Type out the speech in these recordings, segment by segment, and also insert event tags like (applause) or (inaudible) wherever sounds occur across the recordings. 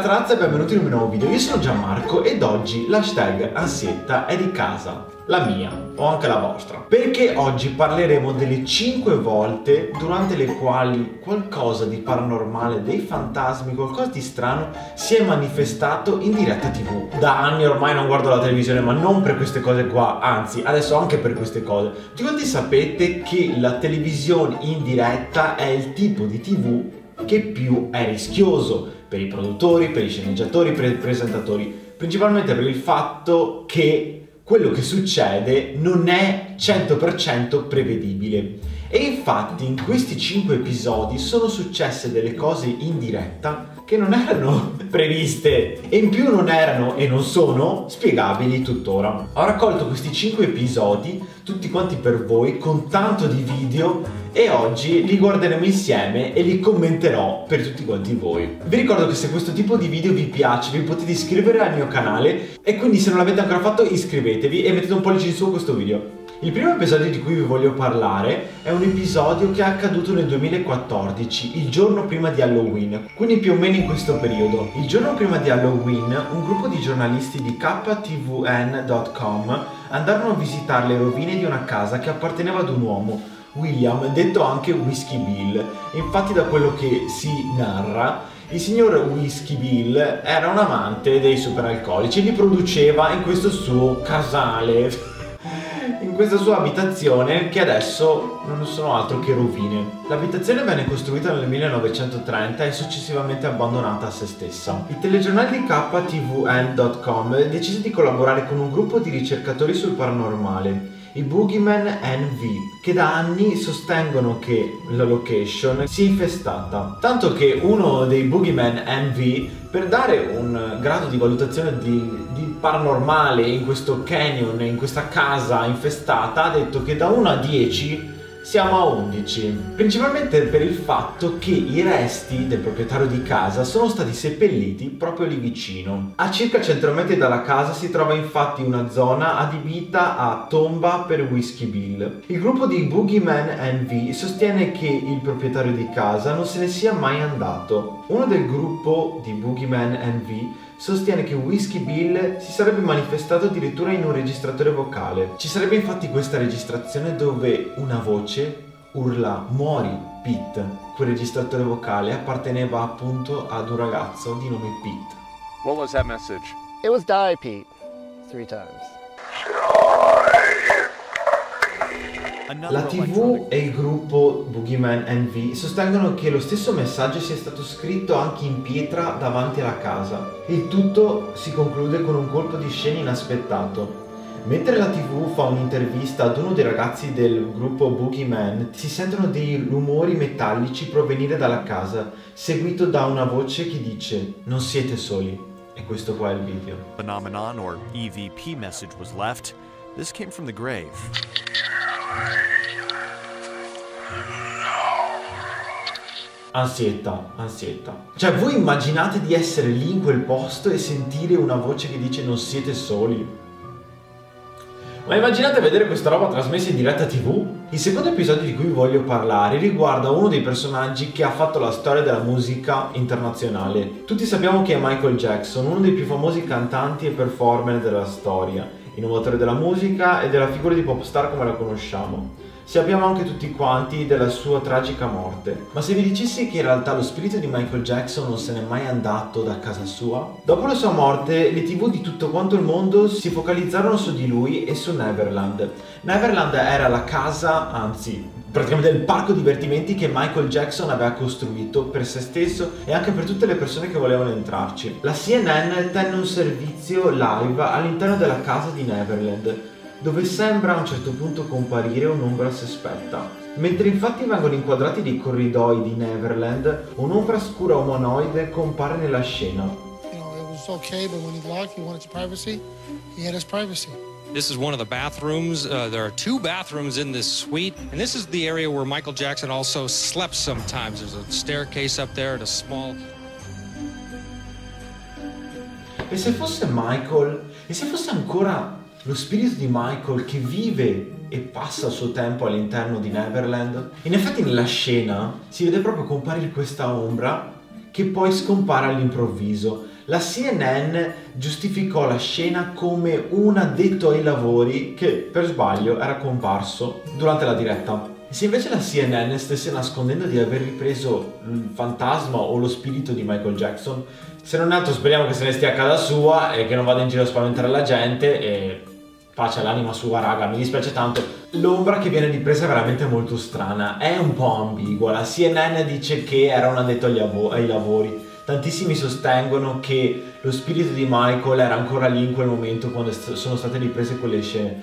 ragazzi ragazze e benvenuti in un nuovo video, io sono Gianmarco ed oggi l'hashtag ansietta è di casa, la mia o anche la vostra, perché oggi parleremo delle 5 volte durante le quali qualcosa di paranormale, dei fantasmi, qualcosa di strano si è manifestato in diretta tv. Da anni ormai non guardo la televisione ma non per queste cose qua, anzi adesso anche per queste cose. Tutti quanti sapete che la televisione in diretta è il tipo di tv che più è rischioso per i produttori, per i sceneggiatori, per i presentatori, principalmente per il fatto che quello che succede non è 100% prevedibile. E infatti in questi 5 episodi sono successe delle cose in diretta che non erano (laughs) previste e in più non erano e non sono spiegabili tuttora. Ho raccolto questi 5 episodi tutti quanti per voi con tanto di video e oggi li guarderemo insieme e li commenterò per tutti quanti voi. Vi ricordo che se questo tipo di video vi piace vi potete iscrivere al mio canale e quindi se non l'avete ancora fatto iscrivetevi e mettete un pollice in su a questo video. Il primo episodio di cui vi voglio parlare è un episodio che è accaduto nel 2014, il giorno prima di Halloween, quindi più o meno in questo periodo. Il giorno prima di Halloween un gruppo di giornalisti di ktvn.com andarono a visitare le rovine di una casa che apparteneva ad un uomo, William, detto anche Whiskey Bill. Infatti da quello che si narra, il signor Whiskey Bill era un amante dei superalcolici e li produceva in questo suo casale (laughs) in questa sua abitazione che adesso non sono altro che rovine. L'abitazione venne costruita nel 1930 e successivamente abbandonata a se stessa. Il telegiornale di KTVN.com decise di collaborare con un gruppo di ricercatori sul paranormale i Boogeyman NV, che da anni sostengono che la location sia infestata. Tanto che uno dei Boogeyman NV, per dare un grado di valutazione di, di paranormale in questo canyon, in questa casa infestata, ha detto che da 1 a 10 siamo a 11, principalmente per il fatto che i resti del proprietario di casa sono stati seppelliti proprio lì vicino. A circa 100 metri dalla casa si trova infatti una zona adibita a tomba per Whiskey Bill. Il gruppo di Boogeyman NV sostiene che il proprietario di casa non se ne sia mai andato. Uno del gruppo di Boogeyman NV sostiene che Whiskey Bill si sarebbe manifestato addirittura in un registratore vocale. Ci sarebbe infatti questa registrazione dove una voce urla Muori Pete. Quel registratore vocale apparteneva appunto ad un ragazzo di nome Pete. What was that message? It was die, Pete. Three times. La TV e il gruppo Boogeyman NV sostengono che lo stesso messaggio sia stato scritto anche in pietra davanti alla casa. Il tutto si conclude con un colpo di scena inaspettato. Mentre la TV fa un'intervista ad uno dei ragazzi del gruppo Boogeyman, si sentono dei rumori metallici provenire dalla casa, seguito da una voce che dice non siete soli. E questo qua è il video. phenomenon or EVP message was left. This came from the grave. Ansietta, ansietta. Cioè, voi immaginate di essere lì in quel posto e sentire una voce che dice non siete soli? Ma immaginate vedere questa roba trasmessa in diretta tv? Il secondo episodio di cui voglio parlare riguarda uno dei personaggi che ha fatto la storia della musica internazionale. Tutti sappiamo che è Michael Jackson, uno dei più famosi cantanti e performer della storia, innovatore della musica e della figura di pop star come la conosciamo. Sappiamo anche tutti quanti della sua tragica morte. Ma se vi dicessi che in realtà lo spirito di Michael Jackson non se n'è mai andato da casa sua? Dopo la sua morte, le tv di tutto quanto il mondo si focalizzarono su di lui e su Neverland. Neverland era la casa, anzi, praticamente il parco divertimenti che Michael Jackson aveva costruito per se stesso e anche per tutte le persone che volevano entrarci. La CNN tenne un servizio live all'interno della casa di Neverland dove sembra a un certo punto comparire un'ombra sospetta. Mentre infatti vengono inquadrati dei corridoi di Neverland, un'ombra scura umanoide compare nella scena. You know, it was okay, but when he locked, he wanted his privacy. He had his privacy. This is one of the bathrooms. Uh, there are two bathrooms in this suite, and this is the area where Michael Jackson also slept sometimes. There's a staircase up there and a small. E se fosse Michael? E se fosse ancora lo spirito di Michael che vive e passa il suo tempo all'interno di Neverland? In effetti nella scena si vede proprio comparire questa ombra che poi scompare all'improvviso. La CNN giustificò la scena come un addetto ai lavori che per sbaglio era comparso durante la diretta. Se invece la CNN stesse nascondendo di aver ripreso il fantasma o lo spirito di Michael Jackson, se non altro speriamo che se ne stia a casa sua e che non vada in giro a spaventare la gente e pace all'anima sua raga, mi dispiace tanto. L'ombra che viene ripresa è veramente molto strana, è un po' ambigua. La CNN dice che era un addetto ai lavori, Tantissimi sostengono che lo spirito di Michael era ancora lì in quel momento quando sono state riprese quelle scene.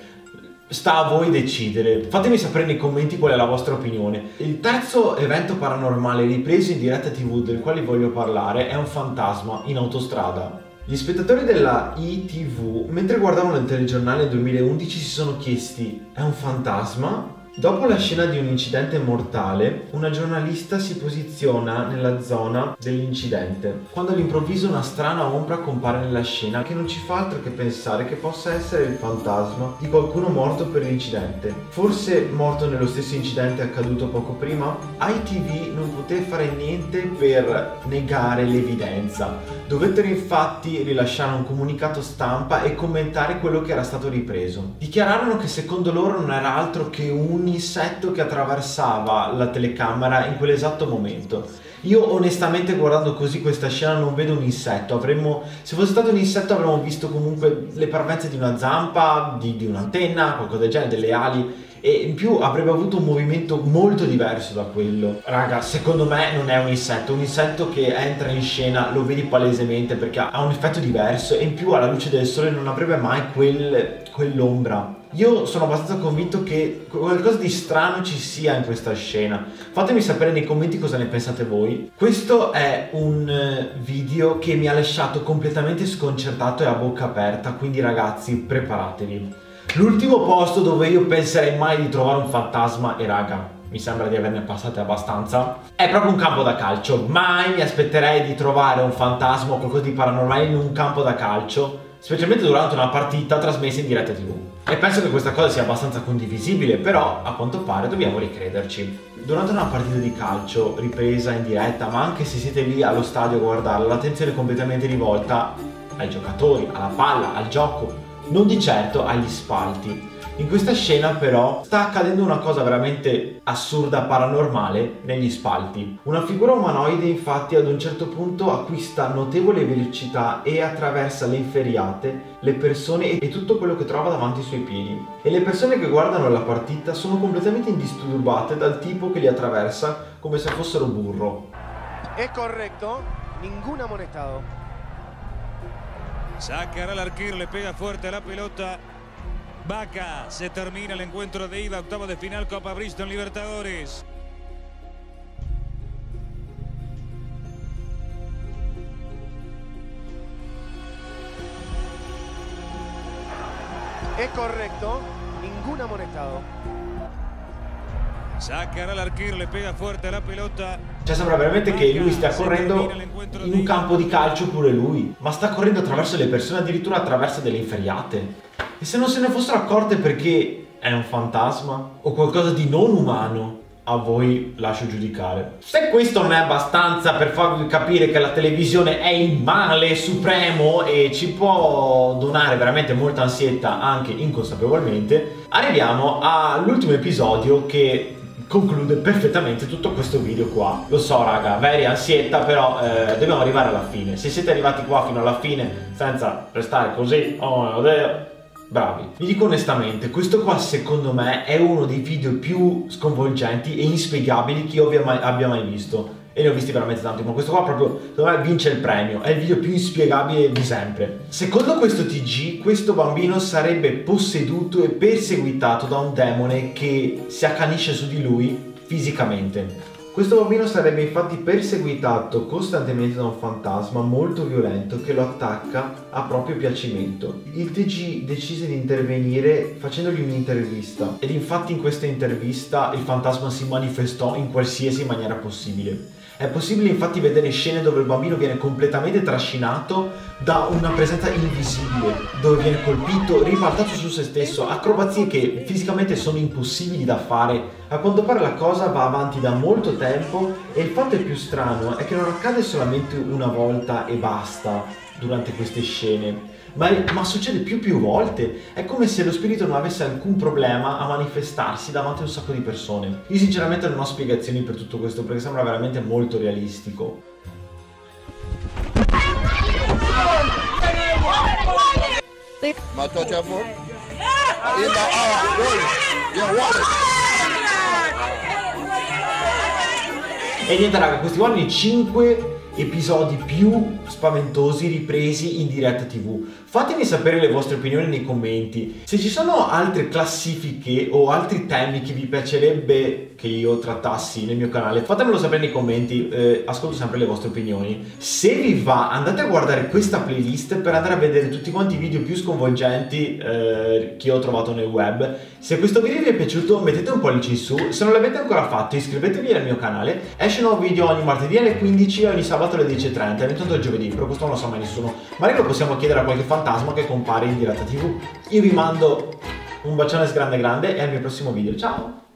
Sta a voi decidere. Fatemi sapere nei commenti qual è la vostra opinione. Il terzo evento paranormale ripreso in diretta TV del quale voglio parlare è un fantasma in autostrada. Gli spettatori della ITV, mentre guardavano il telegiornale 2011, si sono chiesti: è un fantasma? Dopo la scena di un incidente mortale, una giornalista si posiziona nella zona dell'incidente, quando all'improvviso una strana ombra compare nella scena che non ci fa altro che pensare che possa essere il fantasma di qualcuno morto per l'incidente. Forse morto nello stesso incidente accaduto poco prima? ITV non poté fare niente per negare l'evidenza. Dovettero infatti rilasciare un comunicato stampa e commentare quello che era stato ripreso. Dichiararono che secondo loro non era altro che un insetto che attraversava la telecamera in quell'esatto momento. Io onestamente guardando così questa scena non vedo un insetto, avremmo, se fosse stato un insetto avremmo visto comunque le parvenze di una zampa, di, di un'antenna, qualcosa del genere, delle ali e in più avrebbe avuto un movimento molto diverso da quello. Raga, secondo me non è un insetto, un insetto che entra in scena lo vedi palesemente perché ha un effetto diverso e in più alla luce del sole non avrebbe mai quel, quell'ombra. Io sono abbastanza convinto che qualcosa di strano ci sia in questa scena. Fatemi sapere nei commenti cosa ne pensate voi. Questo è un eh, video che mi ha lasciato completamente sconcertato e a bocca aperta, quindi ragazzi preparatevi. L'ultimo posto dove io penserei mai di trovare un fantasma, e raga, mi sembra di averne passate abbastanza, è proprio un campo da calcio. Mai mi aspetterei di trovare un fantasma o qualcosa di paranormale in un campo da calcio, specialmente durante una partita trasmessa in diretta tv. E penso che questa cosa sia abbastanza condivisibile, però a quanto pare dobbiamo ricrederci. Durante una partita di calcio, ripresa in diretta, ma anche se siete lì allo stadio a guardarla, l'attenzione è completamente rivolta ai giocatori, alla palla, al gioco, non di certo agli spalti. In questa scena però sta accadendo una cosa veramente assurda, paranormale, negli spalti. Una figura umanoide infatti ad un certo punto acquista notevole velocità e attraversa le inferriate, le persone e tutto quello che trova davanti ai suoi piedi. E le persone che guardano la partita sono completamente indisturbate dal tipo che li attraversa come se fossero burro. È corretto, ningún amonestado. Sacará al arquero, le pega fuerte a la pelota. Vaca, se termina el encuentro de ida, octavo de final, Copa Bristol Libertadores. Es correcto, ningún amonestado. Sacará al arquero, le pega fuerte a la pelota. Cioè sembra veramente che lui stia correndo in un campo di calcio pure lui. Ma sta correndo attraverso le persone, addirittura attraverso delle inferriate. E se non se ne fossero accorte perché è un fantasma o qualcosa di non umano, a voi lascio giudicare. Se questo non è abbastanza per farvi capire che la televisione è il male supremo e ci può donare veramente molta ansietta anche inconsapevolmente, arriviamo all'ultimo episodio che conclude perfettamente tutto questo video qua. Lo so raga, veri ansietta, però eh, dobbiamo arrivare alla fine. Se siete arrivati qua fino alla fine senza restare così, oh mio Dio, bravi. Vi dico onestamente, questo qua secondo me è uno dei video più sconvolgenti e inspiegabili che io abbia mai, abbia mai visto e ne ho visti veramente tanti, ma questo qua proprio, secondo vince il premio, è il video più inspiegabile di sempre. Secondo questo TG, questo bambino sarebbe posseduto e perseguitato da un demone che si accanisce su di lui fisicamente. Questo bambino sarebbe infatti perseguitato costantemente da un fantasma molto violento che lo attacca a proprio piacimento. Il TG decise di intervenire facendogli un'intervista ed infatti in questa intervista il fantasma si manifestò in qualsiasi maniera possibile. È possibile infatti vedere scene dove il bambino viene completamente trascinato da una presenza invisibile, dove viene colpito, ribaltato su se stesso, acrobazie che fisicamente sono impossibili da fare. A quanto pare la cosa va avanti da molto tempo e il fatto più strano è che non accade solamente una volta e basta durante queste scene ma, ma, succede più più volte. È come se lo spirito non avesse alcun problema a manifestarsi davanti a un sacco di persone. Io sinceramente non ho spiegazioni per tutto questo perché sembra veramente molto realistico. E niente raga, questi uomini 5 episodi più spaventosi ripresi in diretta tv. Fatemi sapere le vostre opinioni nei commenti. Se ci sono altre classifiche o altri temi che vi piacerebbe che io trattassi nel mio canale, fatemelo sapere nei commenti, eh, ascolto sempre le vostre opinioni. Se vi va, andate a guardare questa playlist per andare a vedere tutti quanti i video più sconvolgenti eh, che ho trovato nel web. Se questo video vi è piaciuto mettete un pollice in su, se non l'avete ancora fatto iscrivetevi al mio canale, esce un nuovo video ogni martedì alle 15 e ogni sabato alle 10.30, eventualmente il giovedì, però questo non lo sa mai nessuno. Magari lo possiamo chiedere a qualche fantasma che compare in diretta tv. Io vi mando un bacione grande grande e al mio prossimo video, ciao!